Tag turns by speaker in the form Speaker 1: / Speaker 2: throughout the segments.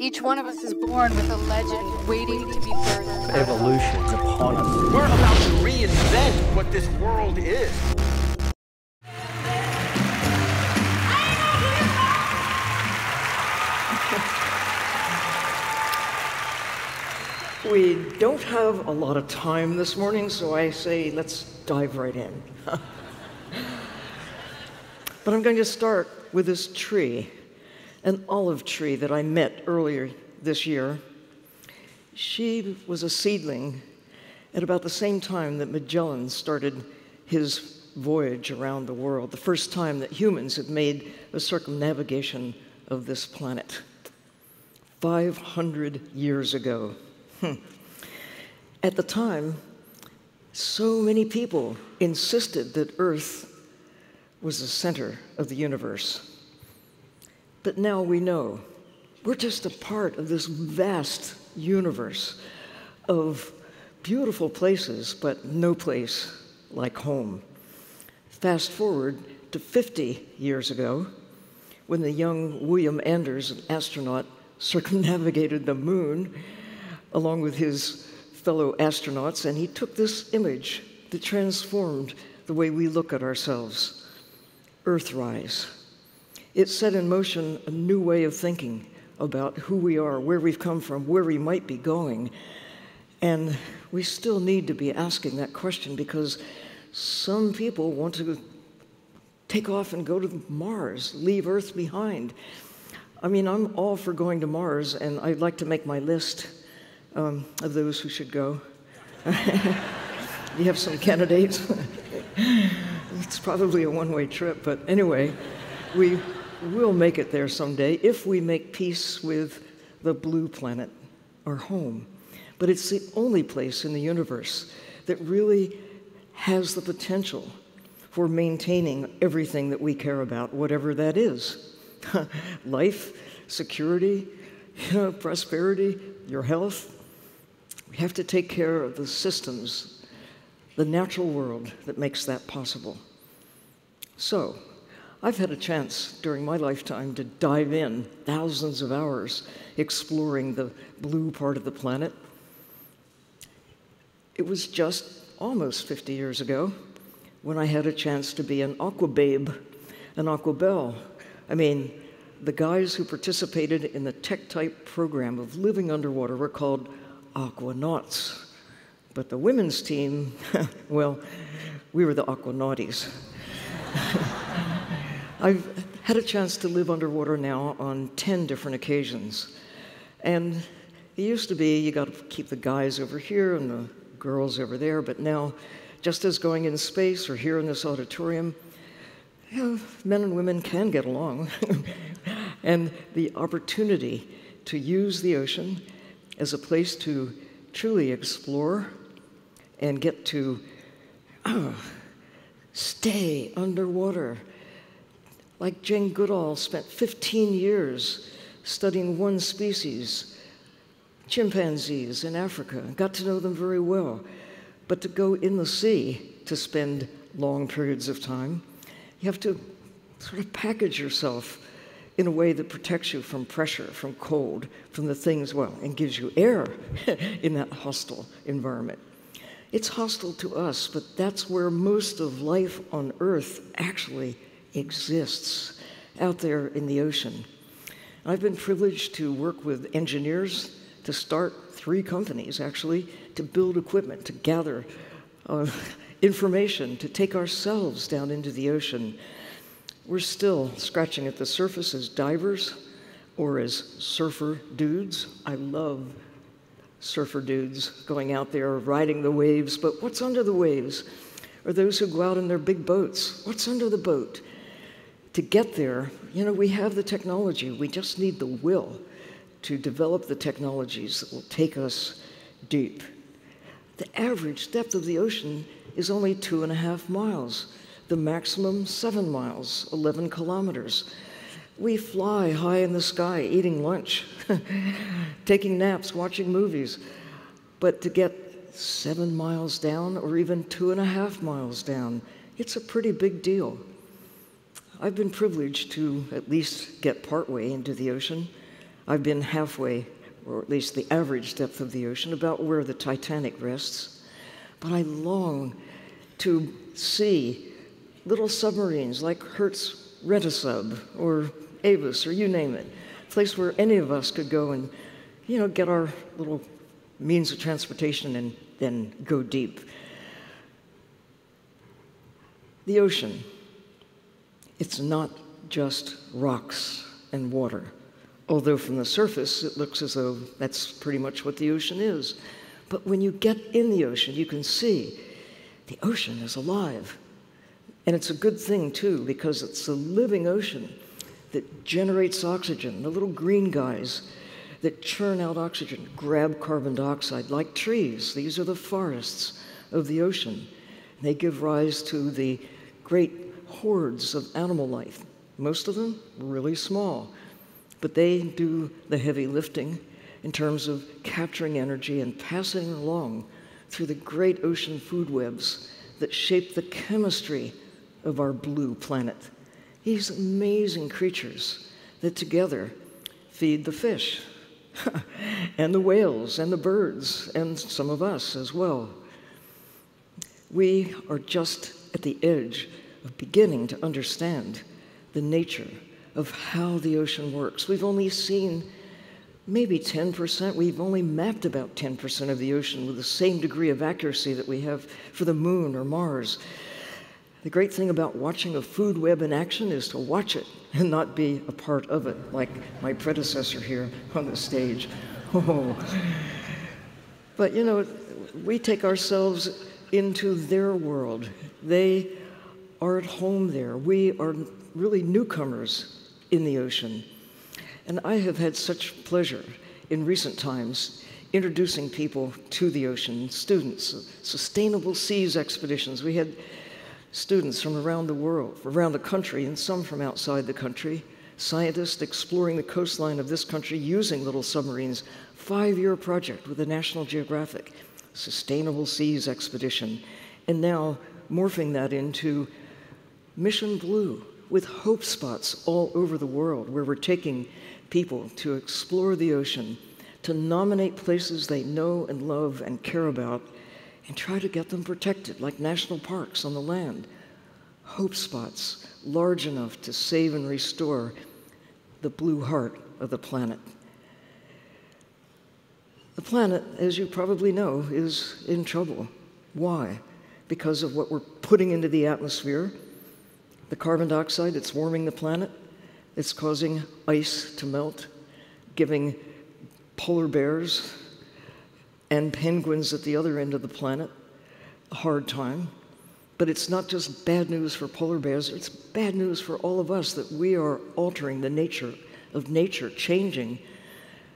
Speaker 1: Each one of us is born with a legend waiting to be birthed.
Speaker 2: Evolution's upon us.
Speaker 3: We're about to reinvent what this world is.
Speaker 4: We don't have a lot of time this morning, so I say let's dive right in. but I'm going to start with this tree, an olive tree that I met earlier this year. She was a seedling at about the same time that Magellan started his voyage around the world, the first time that humans had made a circumnavigation of this planet. 500 years ago. Hmm. At the time, so many people insisted that Earth was the center of the universe. But now we know we're just a part of this vast universe of beautiful places, but no place like home. Fast forward to 50 years ago, when the young William Anders, an astronaut, circumnavigated the moon along with his fellow astronauts, and he took this image that transformed the way we look at ourselves Earthrise. It set in motion a new way of thinking about who we are, where we've come from, where we might be going. And we still need to be asking that question because some people want to take off and go to Mars, leave Earth behind. I mean, I'm all for going to Mars, and I'd like to make my list um, of those who should go. you have some candidates? it's probably a one way trip, but anyway, we will make it there someday if we make peace with the blue planet, our home. But it's the only place in the universe that really has the potential for maintaining everything that we care about, whatever that is life, security, prosperity, your health, we have to take care of the systems, the natural world that makes that possible. So, I've had a chance during my lifetime to dive in thousands of hours exploring the blue part of the planet. It was just almost 50 years ago when I had a chance to be an aqua babe, an aqua belle. I mean, the guys who participated in the Tektite program of living underwater were called aquanauts. But the women's team, well, we were the aquanauties. I've had a chance to live underwater now on 10 different occasions. And it used to be you got to keep the guys over here and the girls over there, but now, just as going in space or here in this auditorium, you know, men and women can get along. and the opportunity to use the ocean as a place to truly explore and get to stay underwater. Like Jane Goodall spent 15 years studying one species, chimpanzees in Africa, got to know them very well. But to go in the sea to spend long periods of time, you have to sort of package yourself in a way that protects you from pressure, from cold, from the things, well, and gives you air in that hostile environment. It's hostile to us, but that's where most of life on Earth actually exists, out there in the ocean. I've been privileged to work with engineers to start three companies, actually, to build equipment, to gather uh, information, to take ourselves down into the ocean we're still scratching at the surface as divers or as surfer dudes. I love surfer dudes going out there riding the waves, but what's under the waves? Or those who go out in their big boats. What's under the boat? To get there, you know, we have the technology. We just need the will to develop the technologies that will take us deep. The average depth of the ocean is only two and a half miles the maximum seven miles, 11 kilometers. We fly high in the sky, eating lunch, taking naps, watching movies. But to get seven miles down or even two and a half miles down, it's a pretty big deal. I've been privileged to at least get partway into the ocean. I've been halfway, or at least the average depth of the ocean, about where the Titanic rests. But I long to see little submarines like Hertz Rent-A-Sub or Avis or you name it, a place where any of us could go and, you know, get our little means of transportation and then go deep. The ocean, it's not just rocks and water, although from the surface it looks as though that's pretty much what the ocean is. But when you get in the ocean, you can see the ocean is alive. And it's a good thing, too, because it's the living ocean that generates oxygen. The little green guys that churn out oxygen grab carbon dioxide like trees. These are the forests of the ocean. They give rise to the great hordes of animal life, most of them really small, but they do the heavy lifting in terms of capturing energy and passing along through the great ocean food webs that shape the chemistry of our blue planet. These amazing creatures that together feed the fish and the whales and the birds and some of us as well. We are just at the edge of beginning to understand the nature of how the ocean works. We've only seen maybe 10%. We've only mapped about 10% of the ocean with the same degree of accuracy that we have for the moon or Mars. The great thing about watching a food web in action is to watch it and not be a part of it, like my predecessor here on the stage. Oh. But you know, we take ourselves into their world. They are at home there. We are really newcomers in the ocean. And I have had such pleasure in recent times introducing people to the ocean, students, sustainable seas expeditions. We had students from around the world, around the country, and some from outside the country, scientists exploring the coastline of this country using little submarines. Five year project with the National Geographic, Sustainable Seas Expedition, and now morphing that into Mission Blue with hope spots all over the world where we're taking people to explore the ocean, to nominate places they know and love and care about and try to get them protected, like national parks on the land, hope spots large enough to save and restore the blue heart of the planet. The planet, as you probably know, is in trouble. Why? Because of what we're putting into the atmosphere. The carbon dioxide, it's warming the planet. It's causing ice to melt, giving polar bears and penguins at the other end of the planet a hard time. But it's not just bad news for polar bears, it's bad news for all of us that we are altering the nature of nature, changing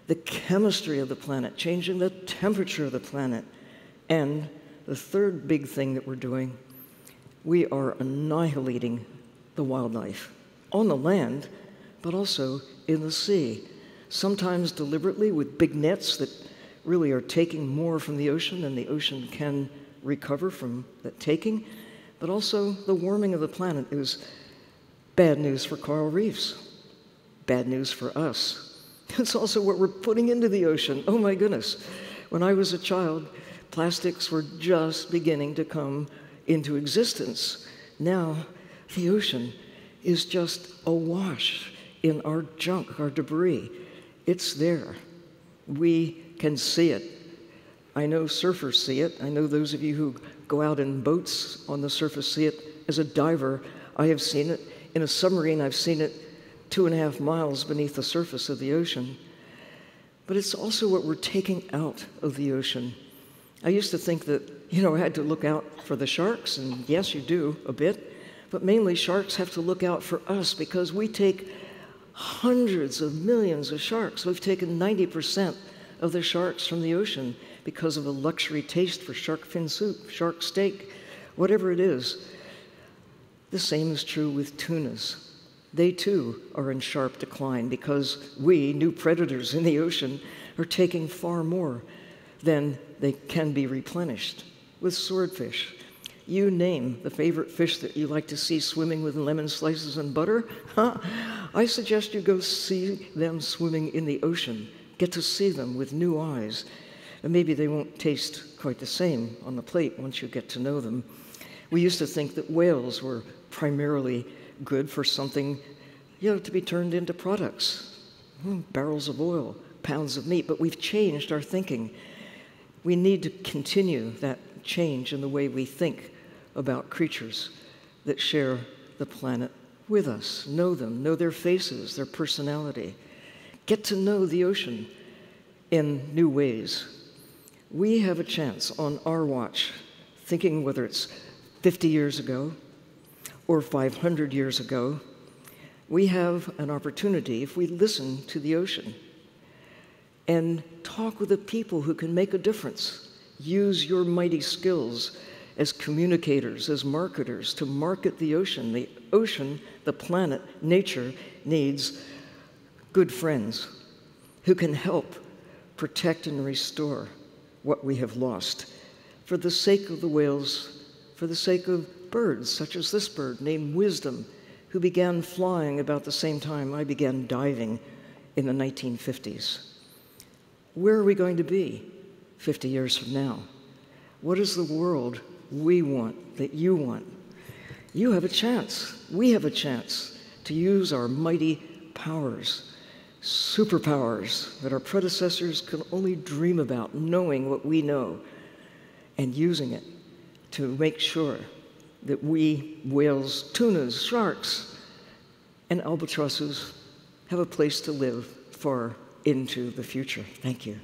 Speaker 4: the chemistry of the planet, changing the temperature of the planet. And the third big thing that we're doing, we are annihilating the wildlife on the land, but also in the sea. Sometimes deliberately with big nets that really are taking more from the ocean than the ocean can recover from that taking, but also the warming of the planet is bad news for coral reefs, bad news for us. It's also what we're putting into the ocean. Oh my goodness. When I was a child, plastics were just beginning to come into existence. Now, the ocean is just awash in our junk, our debris. It's there. We can see it. I know surfers see it. I know those of you who go out in boats on the surface see it. As a diver, I have seen it. In a submarine, I've seen it two and a half miles beneath the surface of the ocean. But it's also what we're taking out of the ocean. I used to think that, you know, I had to look out for the sharks, and yes, you do a bit, but mainly sharks have to look out for us because we take hundreds of millions of sharks. We've taken 90% of the sharks from the ocean because of a luxury taste for shark fin soup, shark steak, whatever it is. The same is true with tunas. They too are in sharp decline because we, new predators in the ocean, are taking far more than they can be replenished with swordfish. You name the favorite fish that you like to see swimming with lemon slices and butter. Huh? I suggest you go see them swimming in the ocean. Get to see them with new eyes. And maybe they won't taste quite the same on the plate once you get to know them. We used to think that whales were primarily good for something, you know, to be turned into products hmm, barrels of oil, pounds of meat, but we've changed our thinking. We need to continue that change in the way we think about creatures that share the planet with us, know them, know their faces, their personality, get to know the ocean in new ways. We have a chance on our watch, thinking whether it's 50 years ago or 500 years ago, we have an opportunity if we listen to the ocean and talk with the people who can make a difference. Use your mighty skills as communicators, as marketers, to market the ocean. The ocean, the planet, nature needs good friends who can help protect and restore what we have lost for the sake of the whales, for the sake of birds, such as this bird named Wisdom, who began flying about the same time I began diving in the 1950s. Where are we going to be 50 years from now? What is the world we want, that you want? You have a chance. We have a chance to use our mighty powers, superpowers that our predecessors could only dream about, knowing what we know, and using it to make sure that we, whales, tunas, sharks, and albatrosses have a place to live far into the future. Thank you.